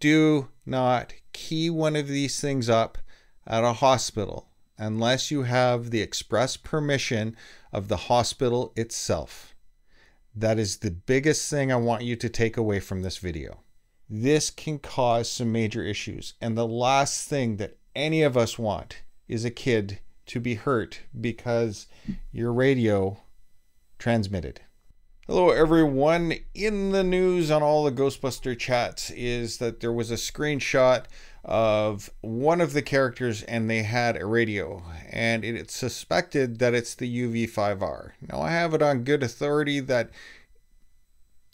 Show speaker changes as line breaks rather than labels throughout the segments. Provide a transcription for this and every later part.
do not key one of these things up at a hospital unless you have the express permission of the hospital itself. That is the biggest thing I want you to take away from this video. This can cause some major issues. And the last thing that any of us want is a kid to be hurt because your radio transmitted. Hello, everyone. In the news on all the Ghostbuster chats is that there was a screenshot of one of the characters and they had a radio, and it's suspected that it's the UV5R. Now, I have it on good authority that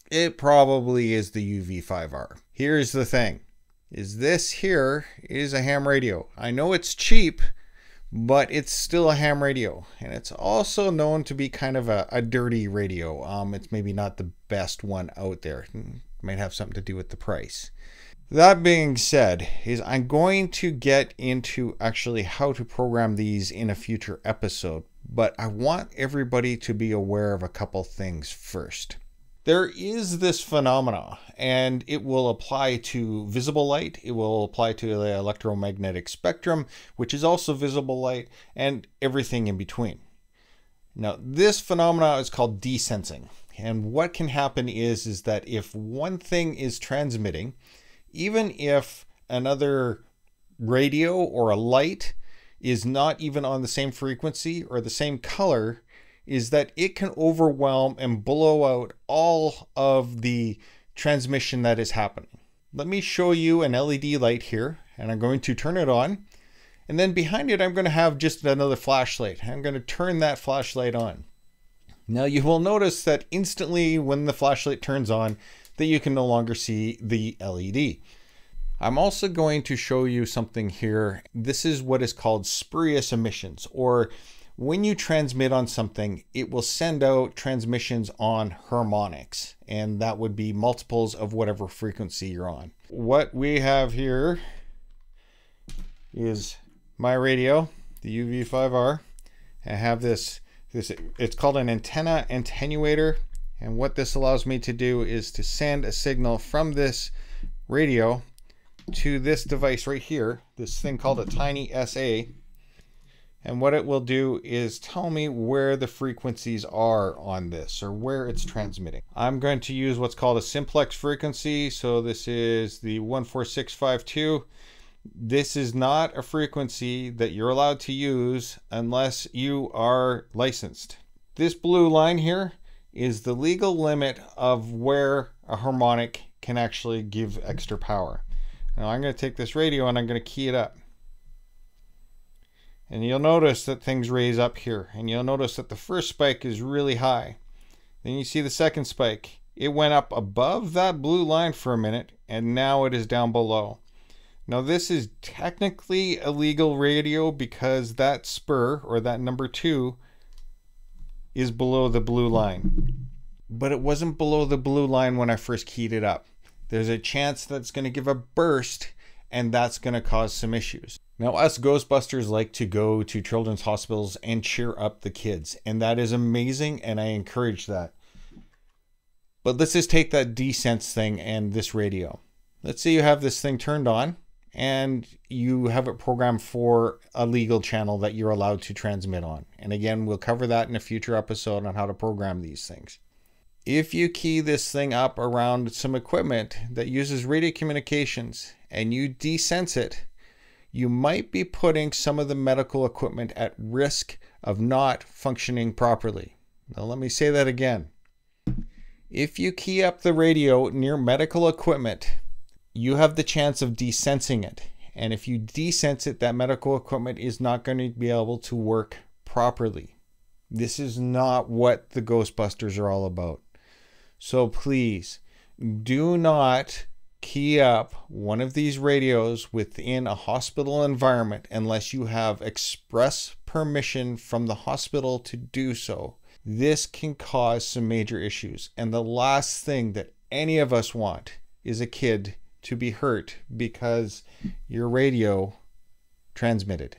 it probably is the UV5R. Here's the thing is this here is a ham radio. I know it's cheap, but it's still a ham radio. And it's also known to be kind of a, a dirty radio. Um, it's maybe not the best one out there. It might have something to do with the price. That being said, is I'm going to get into actually how to program these in a future episode, but I want everybody to be aware of a couple things first there is this phenomena and it will apply to visible light it will apply to the electromagnetic spectrum which is also visible light and everything in between. Now this phenomena is called desensing and what can happen is is that if one thing is transmitting even if another radio or a light is not even on the same frequency or the same color is that it can overwhelm and blow out all of the transmission that is happening. Let me show you an LED light here, and I'm going to turn it on. And then behind it, I'm going to have just another flashlight. I'm going to turn that flashlight on. Now you will notice that instantly when the flashlight turns on, that you can no longer see the LED. I'm also going to show you something here. This is what is called spurious emissions, or when you transmit on something, it will send out transmissions on harmonics, and that would be multiples of whatever frequency you're on. What we have here is my radio, the UV5R. I have this, this it's called an antenna attenuator, and what this allows me to do is to send a signal from this radio to this device right here, this thing called a Tiny SA and what it will do is tell me where the frequencies are on this or where it's transmitting. I'm going to use what's called a simplex frequency. So this is the 14652. This is not a frequency that you're allowed to use unless you are licensed. This blue line here is the legal limit of where a harmonic can actually give extra power. Now I'm going to take this radio and I'm going to key it up. And you'll notice that things raise up here. And you'll notice that the first spike is really high. Then you see the second spike. It went up above that blue line for a minute, and now it is down below. Now this is technically illegal radio because that spur, or that number two, is below the blue line. But it wasn't below the blue line when I first keyed it up. There's a chance that's going to give a burst, and that's going to cause some issues. Now, us Ghostbusters like to go to children's hospitals and cheer up the kids, and that is amazing, and I encourage that. But let's just take that desense thing and this radio. Let's say you have this thing turned on and you have it programmed for a legal channel that you're allowed to transmit on. And again, we'll cover that in a future episode on how to program these things. If you key this thing up around some equipment that uses radio communications and you desense it, you might be putting some of the medical equipment at risk of not functioning properly. Now, let me say that again. If you key up the radio near medical equipment, you have the chance of desensing it. And if you desense it, that medical equipment is not going to be able to work properly. This is not what the Ghostbusters are all about. So please do not key up one of these radios within a hospital environment unless you have express permission from the hospital to do so. This can cause some major issues. And the last thing that any of us want is a kid to be hurt because your radio transmitted.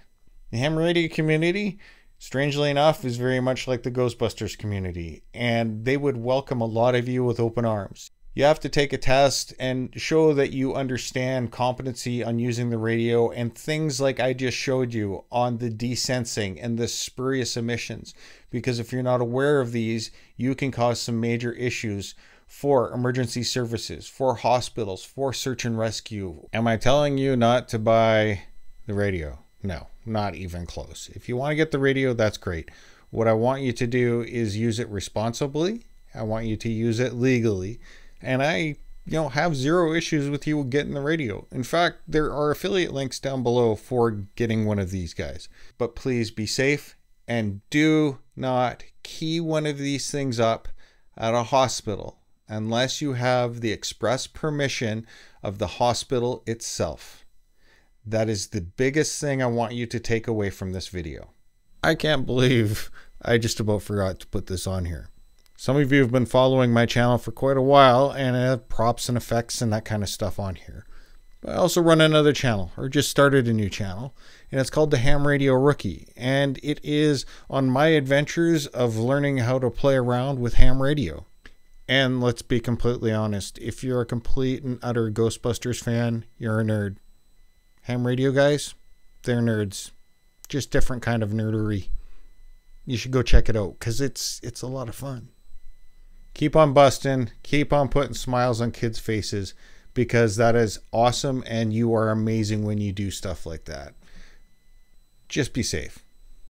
The ham radio community, strangely enough, is very much like the Ghostbusters community, and they would welcome a lot of you with open arms you have to take a test and show that you understand competency on using the radio and things like I just showed you on the desensing and the spurious emissions. Because if you're not aware of these, you can cause some major issues for emergency services, for hospitals, for search and rescue. Am I telling you not to buy the radio? No, not even close. If you want to get the radio, that's great. What I want you to do is use it responsibly. I want you to use it legally and I you know have zero issues with you getting the radio. In fact, there are affiliate links down below for getting one of these guys. But please be safe and do not key one of these things up at a hospital unless you have the express permission of the hospital itself. That is the biggest thing I want you to take away from this video. I can't believe I just about forgot to put this on here. Some of you have been following my channel for quite a while and I have props and effects and that kind of stuff on here. I also run another channel or just started a new channel and it's called the Ham Radio Rookie and it is on my adventures of learning how to play around with ham radio. And let's be completely honest, if you're a complete and utter Ghostbusters fan, you're a nerd. Ham radio guys, they're nerds. Just different kind of nerdery. You should go check it out cuz it's it's a lot of fun keep on busting, keep on putting smiles on kids' faces because that is awesome and you are amazing when you do stuff like that. Just be safe.